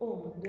Un, due.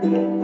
thank you.